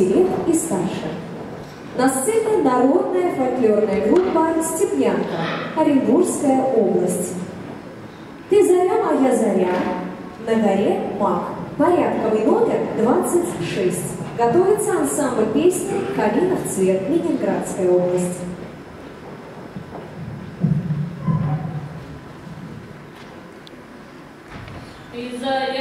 лет и старше. На сцене народная фольклорная группа Степьянка, Оренбургская область. «Ты заря, а моя заря», на горе Мак, порядковый номер 26. Готовится ансамбль песни «Калина в цвет», Ленинградская область. Из-за